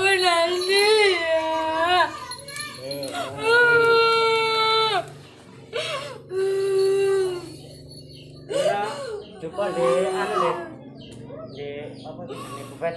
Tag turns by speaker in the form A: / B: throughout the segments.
A: kamu nanti ya.
B: Ya, coba deh, anu deh, deh apa di bufet.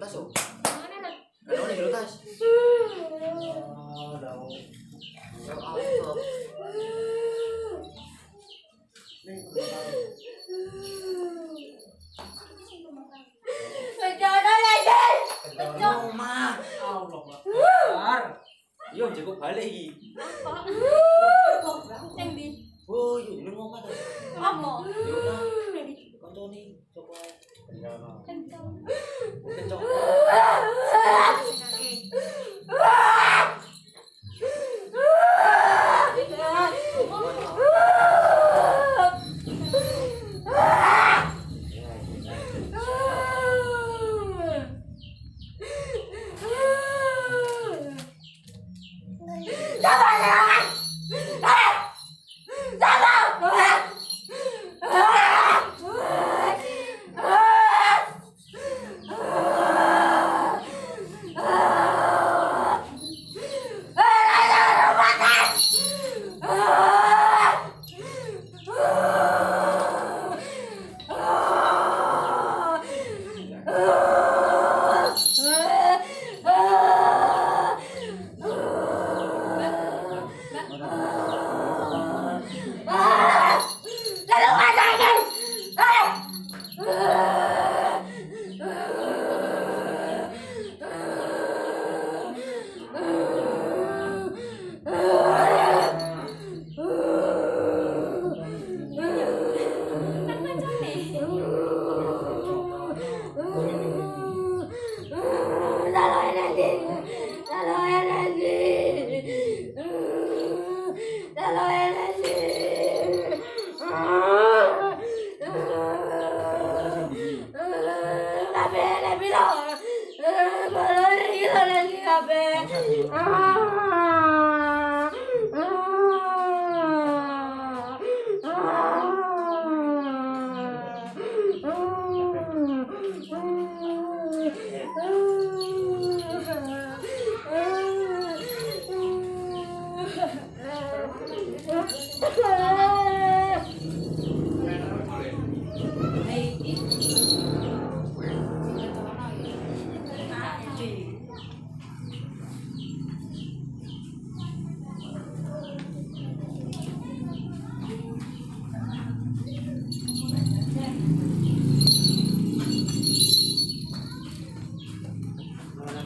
C: 但是我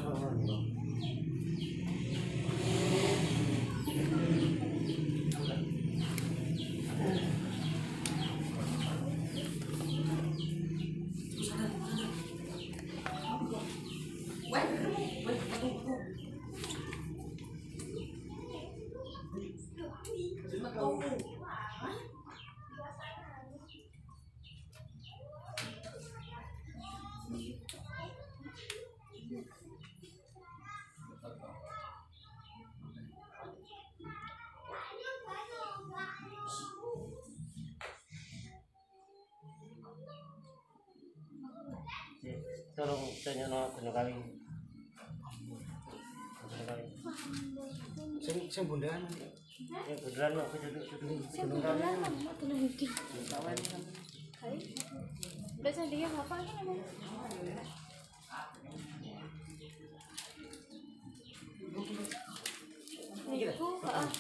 B: 看看你吧 tolong tanya no kena kali. Kena kali.
C: Sing sing bundaran.
B: Ya beneran no, aku duduk duduk. Sebenarnya lama
A: tuh nanti.
C: Kali.
A: Udah dia apa emang?
C: Itu, ah, ah.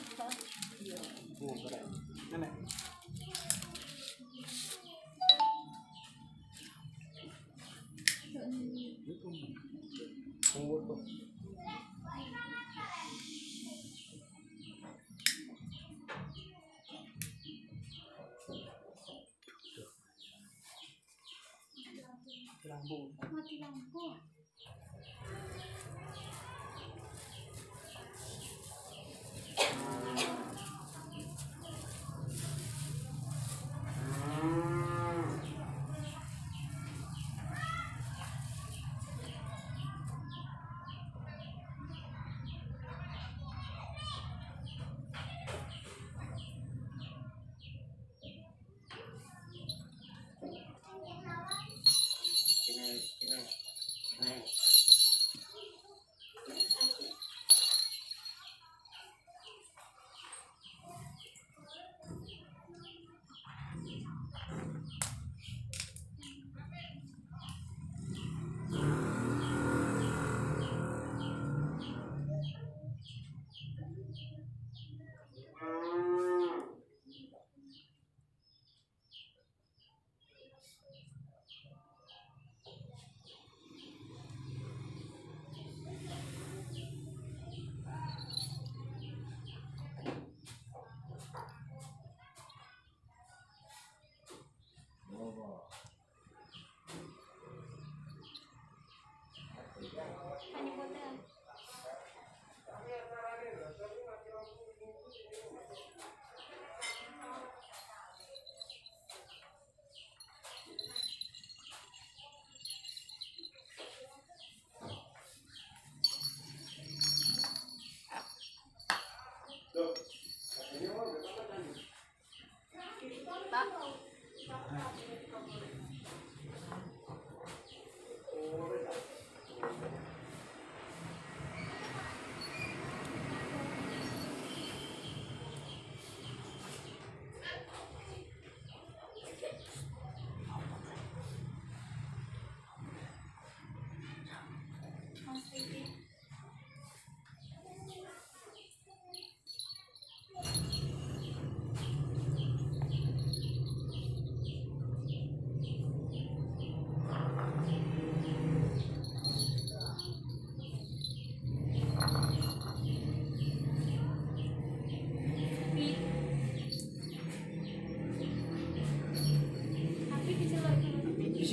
C: un
B: voto.
C: Tirambu.
A: Mati lampu.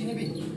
C: 心脏病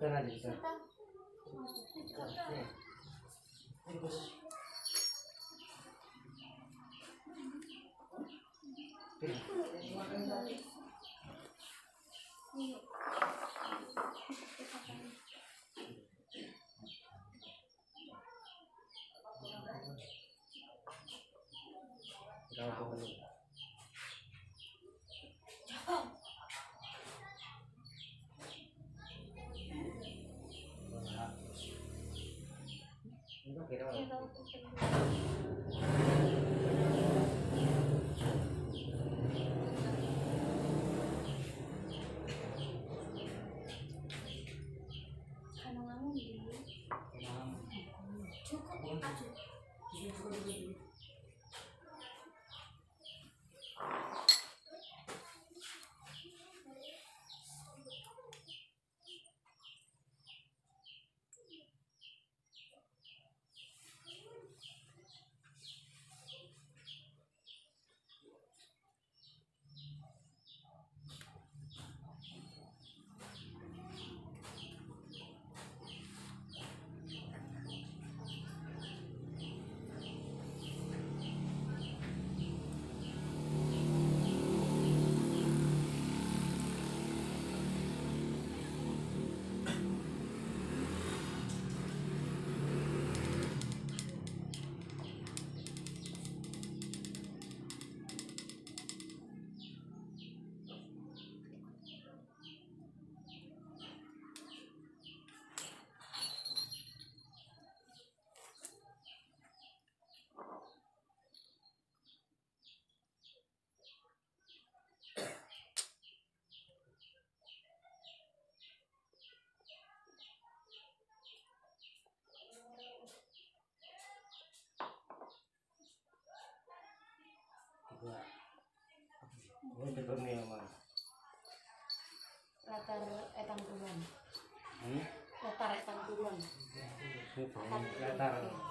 B: 在那里的。对。对。然后。You? 来了。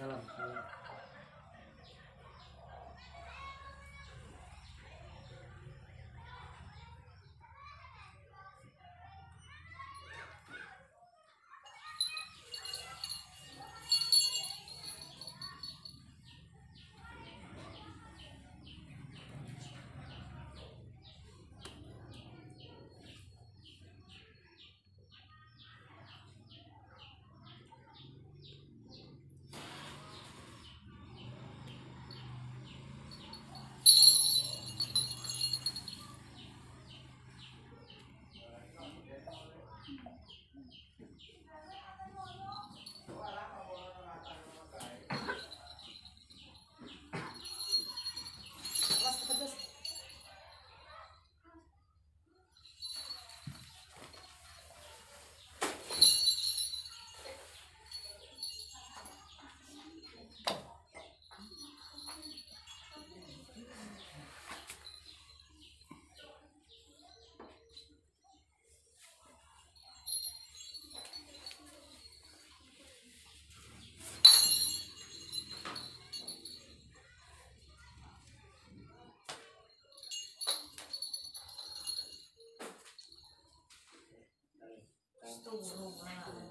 B: 好了，好了。动不
A: 动不
B: 上来